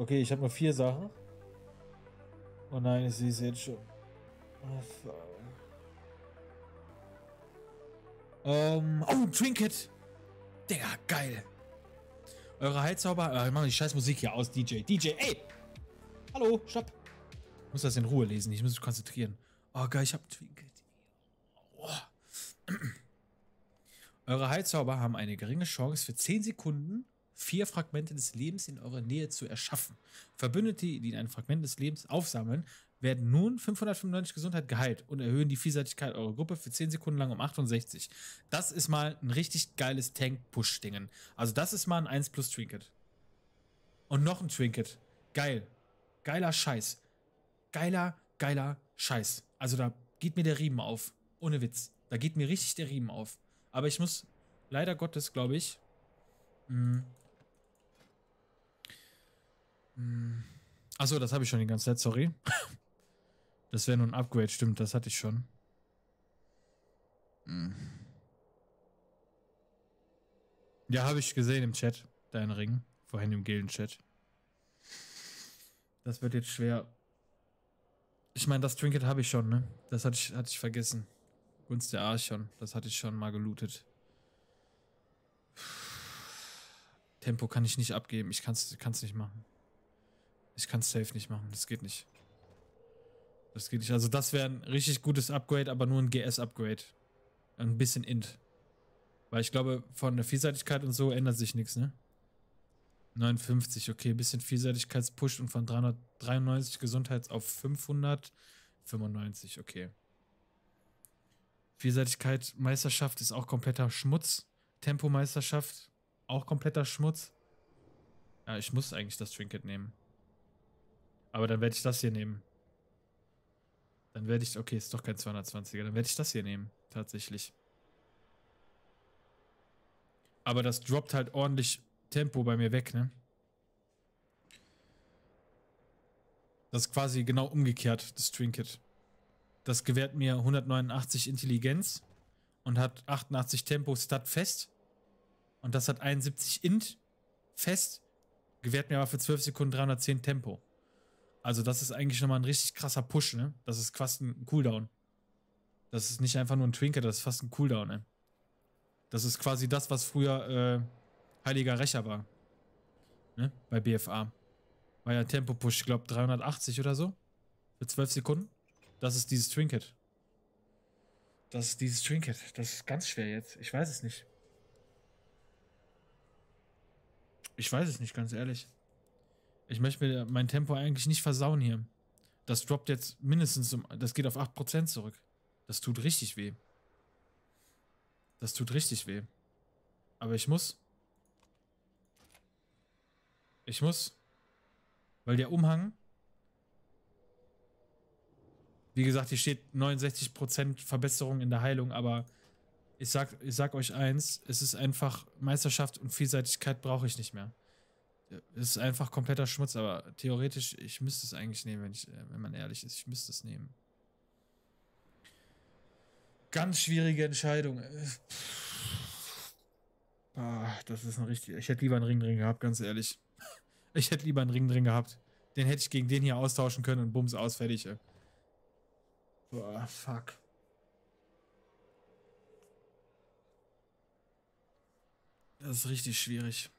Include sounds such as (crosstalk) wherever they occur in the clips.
Okay, ich habe nur vier Sachen. Oh nein, ich sehe es jetzt schon. Oh, fuck. Ähm, oh, Trinket. Digga, geil. Eure Heilzauber. Äh, mach die scheiß Musik hier aus, DJ. DJ, ey! Hallo, stopp. Ich muss das in Ruhe lesen. Ich muss mich konzentrieren. Oh, geil, ich hab Trinket. Oh. (clears throat) Eure Heilzauber haben eine geringe Chance für 10 Sekunden vier Fragmente des Lebens in eurer Nähe zu erschaffen. Verbündete, die ein Fragment des Lebens aufsammeln, werden nun 595 Gesundheit geheilt und erhöhen die Vielseitigkeit eurer Gruppe für 10 Sekunden lang um 68. Das ist mal ein richtig geiles Tank-Push-Dingen. Also das ist mal ein 1 plus Trinket. Und noch ein Trinket. Geil. Geiler Scheiß. Geiler, geiler Scheiß. Also da geht mir der Riemen auf. Ohne Witz. Da geht mir richtig der Riemen auf. Aber ich muss leider Gottes, glaube ich, mh, Achso, das habe ich schon die ganze Zeit, sorry. Das wäre nur ein Upgrade, stimmt, das hatte ich schon. Hm. Ja, habe ich gesehen im Chat, dein Ring. Vorhin im Gilden-Chat. Das wird jetzt schwer. Ich meine, das Trinket habe ich schon, ne? Das hatte ich, hatte ich vergessen. Gunst der Archon, das hatte ich schon mal gelootet. Tempo kann ich nicht abgeben, ich kann es nicht machen. Ich kann es safe nicht machen, das geht nicht. Das geht nicht. Also das wäre ein richtig gutes Upgrade, aber nur ein GS-Upgrade. Ein bisschen Int. Weil ich glaube, von der Vielseitigkeit und so ändert sich nichts, ne? 59, okay. Bisschen Vielseitigkeitspush und von 393 Gesundheits auf 595, okay. Vielseitigkeit Meisterschaft ist auch kompletter Schmutz. Tempomeisterschaft auch kompletter Schmutz. Ja, ich muss eigentlich das Trinket nehmen. Aber dann werde ich das hier nehmen. Dann werde ich, okay, ist doch kein 220er, dann werde ich das hier nehmen, tatsächlich. Aber das droppt halt ordentlich Tempo bei mir weg, ne? Das ist quasi genau umgekehrt, das Trinket. Das gewährt mir 189 Intelligenz und hat 88 Tempo Stat fest. Und das hat 71 Int fest, gewährt mir aber für 12 Sekunden 310 Tempo. Also das ist eigentlich nochmal ein richtig krasser Push, ne? Das ist fast ein Cooldown. Das ist nicht einfach nur ein Trinket, das ist fast ein Cooldown, ne? Das ist quasi das, was früher äh, Heiliger Rächer war. Ne? Bei BFA. War ja Tempo-Push, ich glaube 380 oder so. Für 12 Sekunden. Das ist dieses Trinket. Das ist dieses Trinket. Das ist ganz schwer jetzt. Ich weiß es nicht. Ich weiß es nicht, ganz ehrlich. Ich möchte mir mein Tempo eigentlich nicht versauen hier. Das droppt jetzt mindestens um. Das geht auf 8% zurück. Das tut richtig weh. Das tut richtig weh. Aber ich muss. Ich muss. Weil der Umhang. Wie gesagt, hier steht 69% Verbesserung in der Heilung, aber ich sag, ich sag euch eins, es ist einfach Meisterschaft und Vielseitigkeit brauche ich nicht mehr. Es ist einfach kompletter Schmutz, aber theoretisch, ich müsste es eigentlich nehmen, wenn, ich, äh, wenn man ehrlich ist. Ich müsste es nehmen. Ganz schwierige Entscheidung. Ah, das ist ein richtig. Ich hätte lieber einen Ring drin gehabt, ganz ehrlich. (laughs) Ich hätte lieber einen Ring drin gehabt. Den hätte ich gegen den hier austauschen können und bums aus, fertig. Boah, fuck. Das ist richtig schwierig.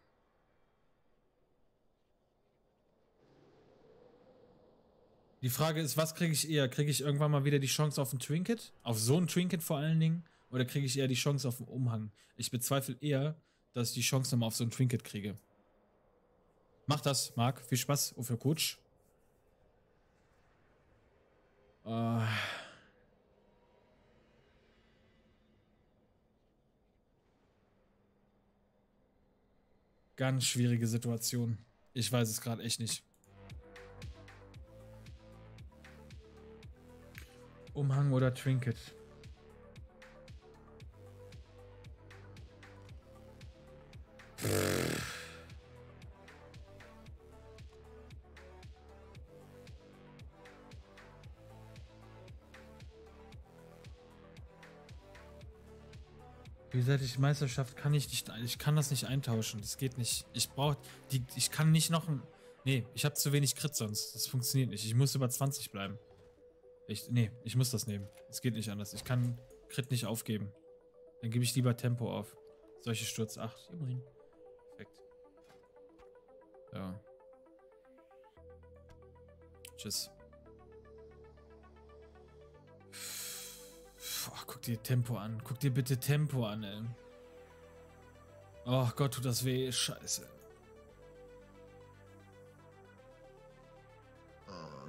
Die Frage ist, was kriege ich eher? Kriege ich irgendwann mal wieder die Chance auf ein Trinket? Auf so ein Trinket vor allen Dingen? Oder kriege ich eher die Chance auf einen Umhang? Ich bezweifle eher, dass ich die Chance nochmal auf so ein Trinket kriege. Mach das, Marc. Viel Spaß auf der Coach. Uh. Ganz schwierige Situation. Ich weiß es gerade echt nicht. Umhang oder Trinket? Wie gesagt, die Meisterschaft kann ich nicht, ich kann das nicht eintauschen. Das geht nicht. Ich brauche die, ich kann nicht noch ein, Nee, ich habe zu wenig Crit sonst. Das funktioniert nicht. Ich muss über 20 bleiben. Ich, nee, ich muss das nehmen. Es geht nicht anders. Ich kann Crit nicht aufgeben. Dann gebe ich lieber Tempo auf. Solche Sturz 8. Immerhin. Perfekt. Ja. Tschüss. Boah, guck dir Tempo an. Guck dir bitte Tempo an, ey. Oh Gott, tut das weh. Scheiße.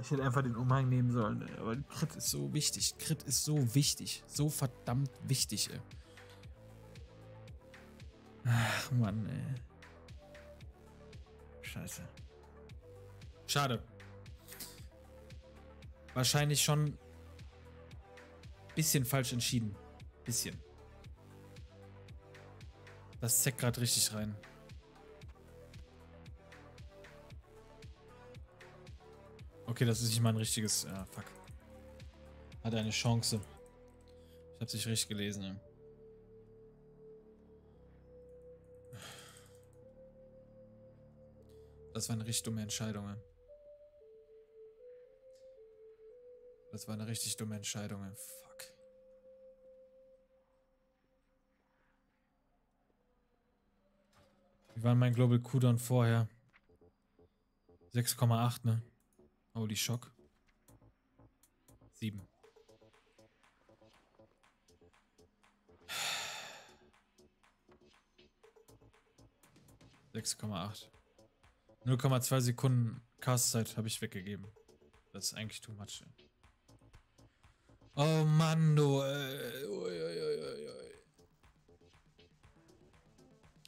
Ich hätte einfach den Umhang nehmen sollen, aber Crit ist so wichtig. Crit ist so wichtig. So verdammt wichtig, ey. Ach, Mann, ey. Scheiße. Schade. Wahrscheinlich schon bisschen falsch entschieden. Bisschen. Das zeckt gerade richtig rein. Okay, das ist nicht mal ein richtiges. Ja, fuck. Hat eine Chance. Ich hab's nicht richtig gelesen. Ja. Das war eine richtig dumme Entscheidung. Ja. Das war eine richtig dumme Entscheidung. Fuck. Wie war mein Global Cooldown vorher? 6,8, ne? Holy Shock. 7. Sechs Komma acht. 0,2 Sekunden Castzeit habe ich weggegeben. Das ist eigentlich too much. Oh Mann, du. Äh, ui, ui, ui,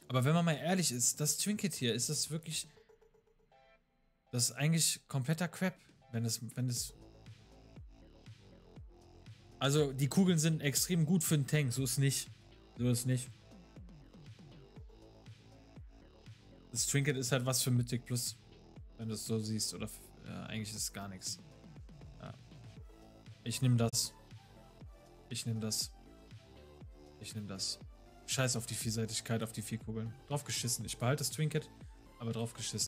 Aber wenn man mal ehrlich ist, das Trinket hier, ist das wirklich. Das ist eigentlich kompletter Crap, wenn es. Wenn es also, die Kugeln sind extrem gut für einen Tank, so ist nicht. So ist nicht. Das Trinket ist halt was für Mythic Plus, wenn du es so siehst. Oder ja, eigentlich ist es gar nichts. Ja. Ich nehme das. Ich nehme das. Ich nehme das. Scheiß auf die Vielseitigkeit, auf die vier Kugeln. Drauf geschissen. Ich behalte das Trinket, aber drauf geschissen.